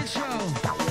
shit show.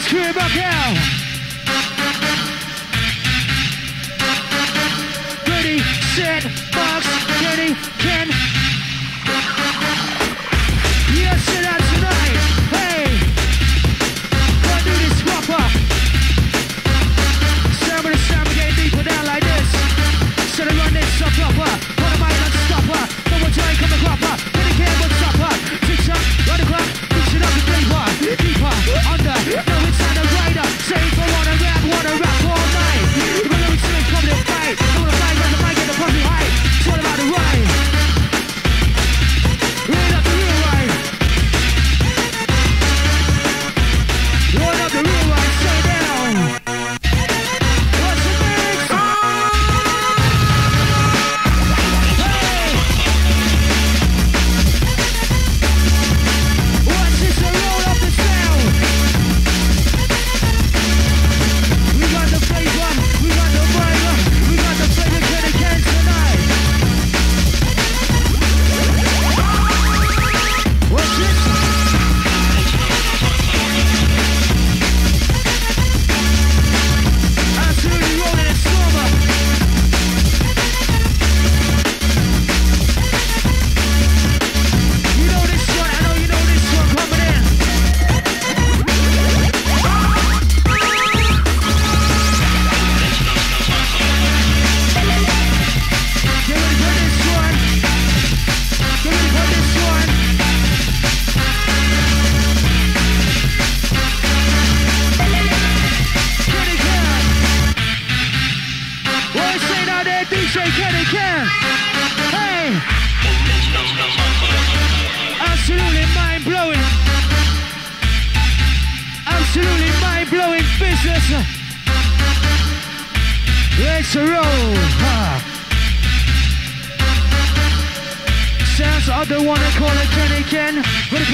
Let's hear it back out. Ready, set, box, ready, can,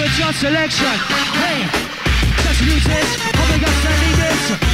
it's your selection. Hey, just music, hope they got standing this.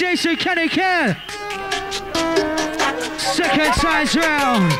Show can it can? Second size round.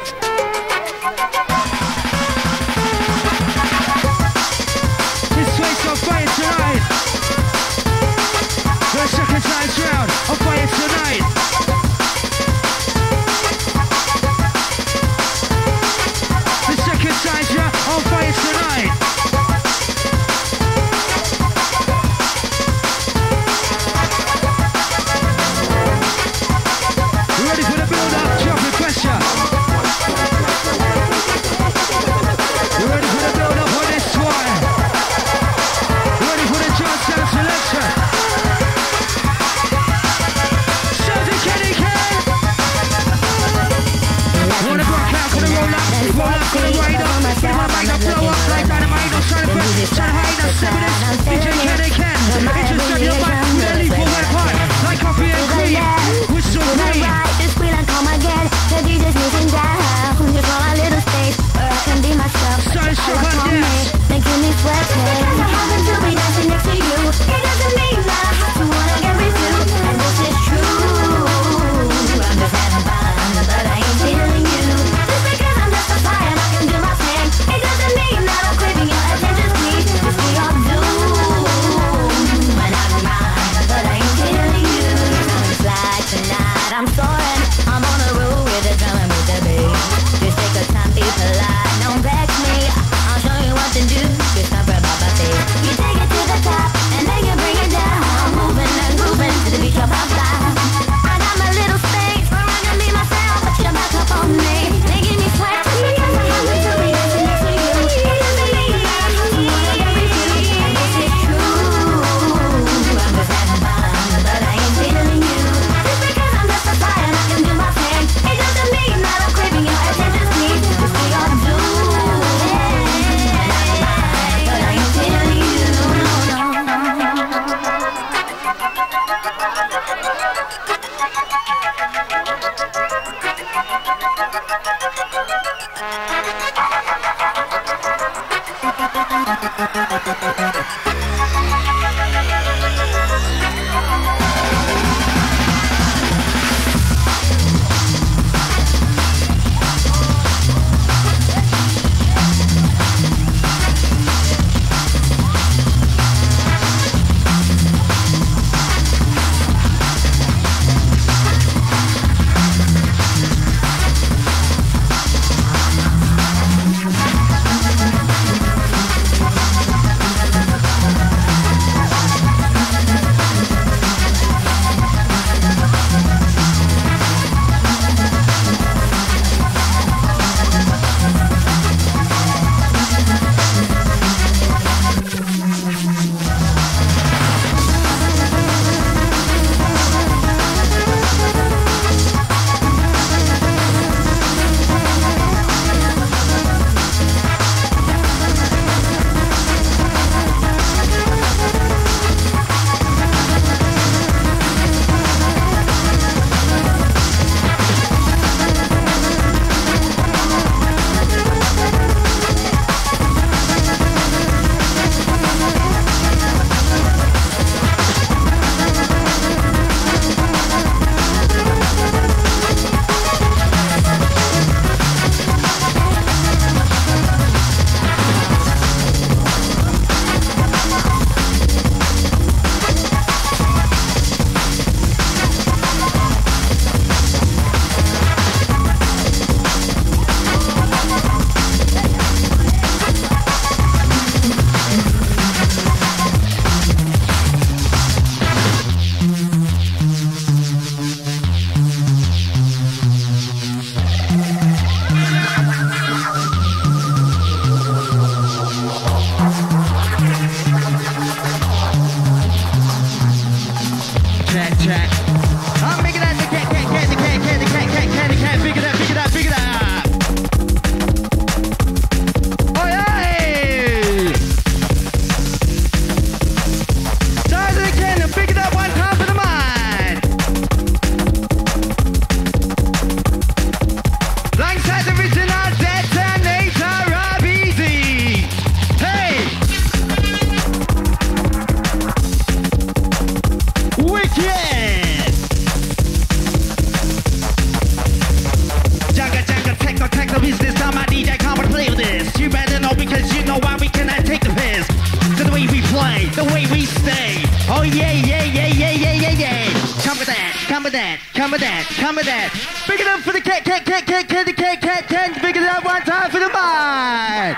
with that, come with that, come with that. Big it up for the cat, cat, cat, cat, candy, cat, cat, cat. Big it up one time for the mind.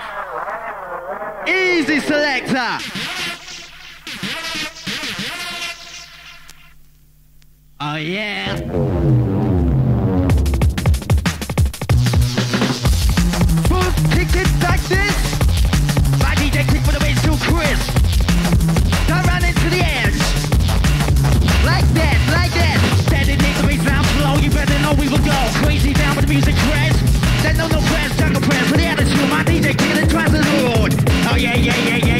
Easy selector. Oh yeah. refuse to no Send on the west, jungle press. For the attitude, my DJ killing twice as good. Oh yeah, yeah, yeah, yeah.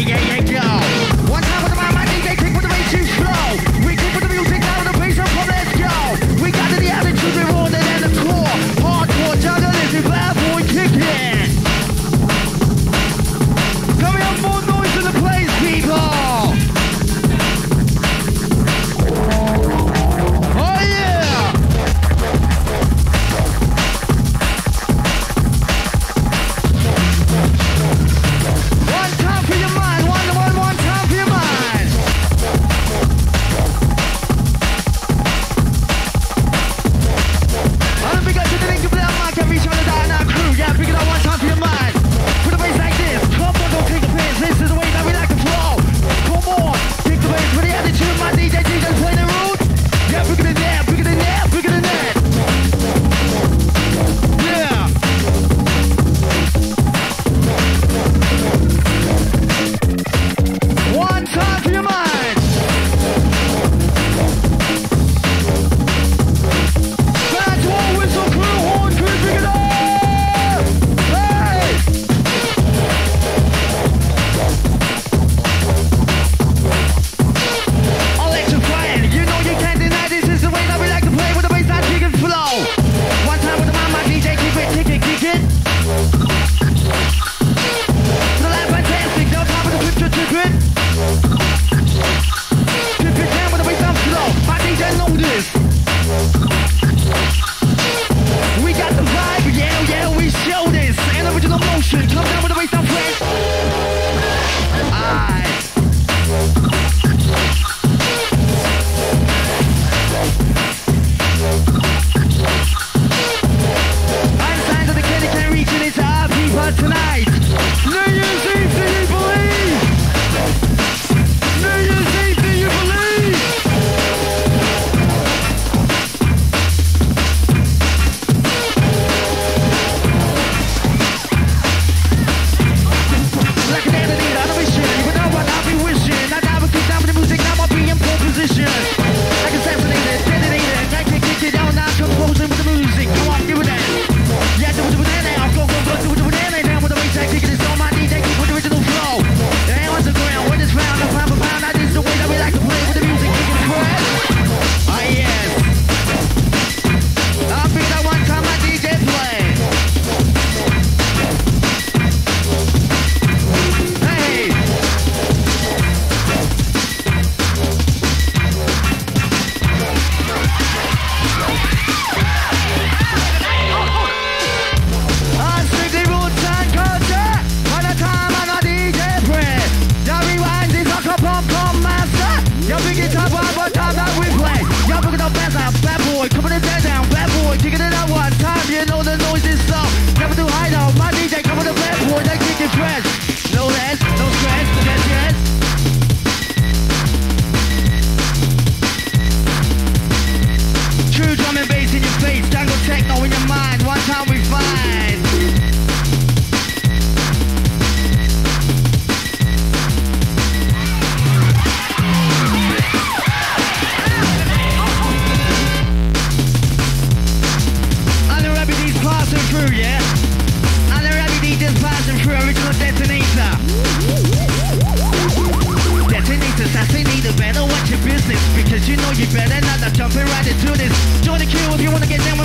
do this. Join the queue if you wanna get down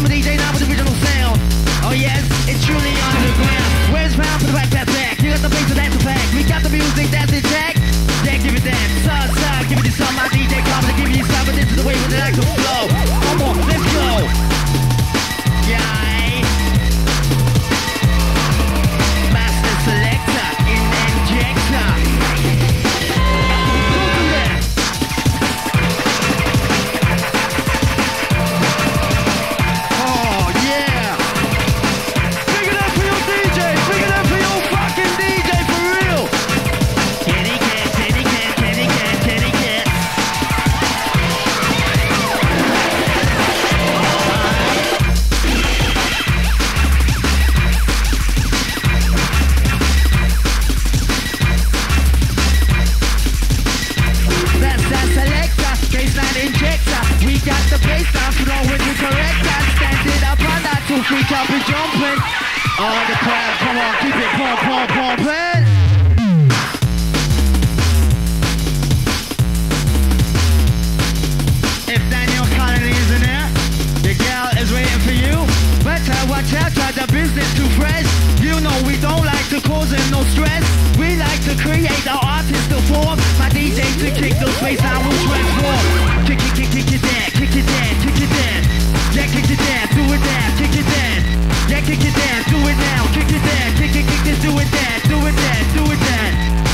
the baseline, flowing the correct time. it up, I'm not too freak out, be jumping. On the crowd, come on, keep it pump, pump, pumping. If Daniel Connolly isn't there, the gal is waiting for you. Better watch out, try the business too fresh. You know we don't like to cause no stress. We like to create our artist to form. My DJ to kick those bass, I will transform. Kick, kick, kick, kick, kick, it kick it down, do it now, kick it down. Yeah, kick it down, do it now, kick it down, kick it, kick it, do it now, do it now, do it now.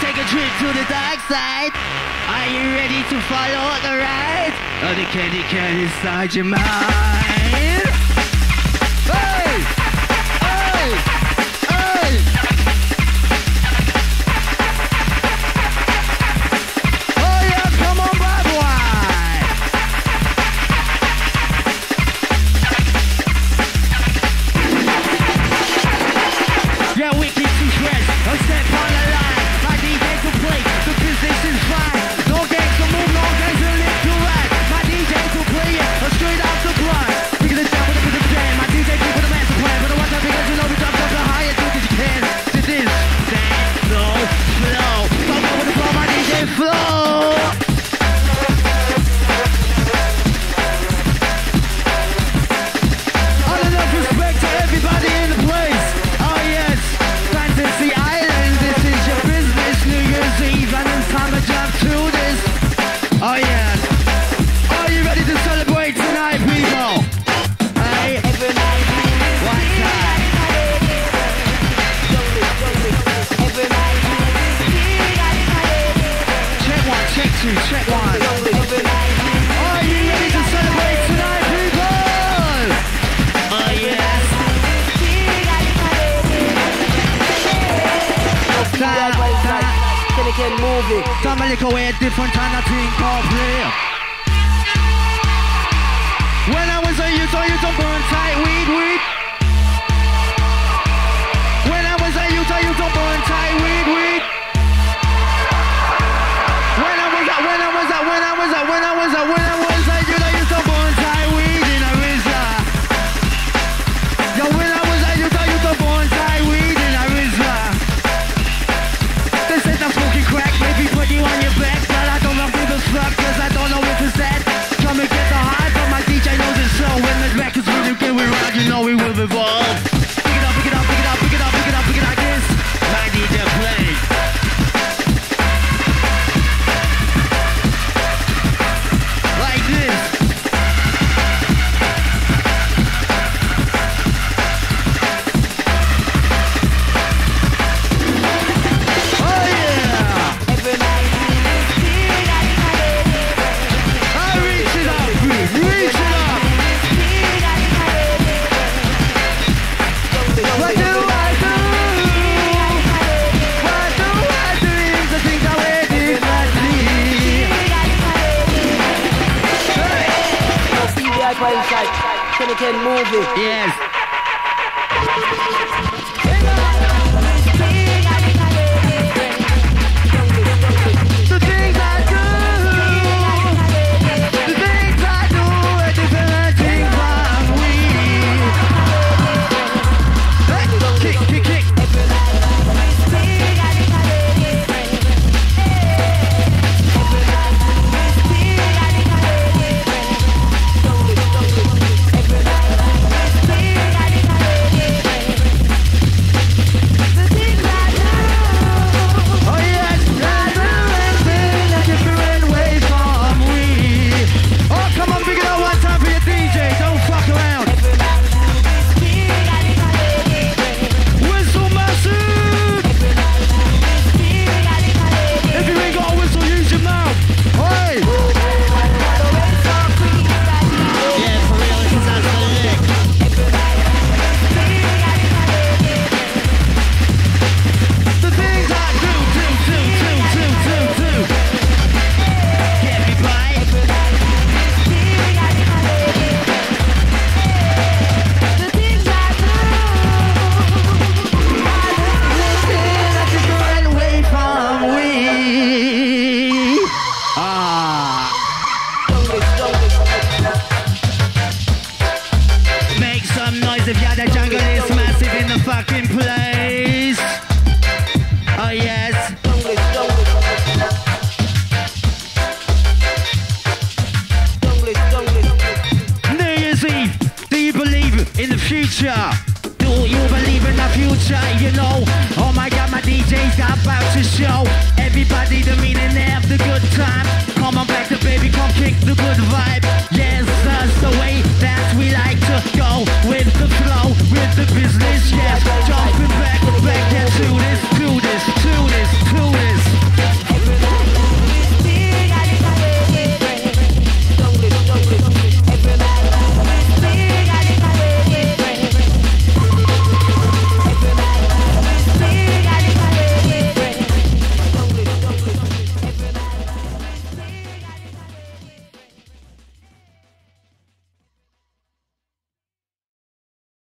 take a trip to the dark side. Are you ready to follow the ride? Or the candy can inside your mind? la buena action movie. Yes. Do you believe in the future? You know, oh my god, my DJ's about to show everybody the meaning of the good time. Come on back, to baby, come kick the good vibe. Yes, that's the way that we like to go with the flow, with the business. Yes, jumping back, back into this.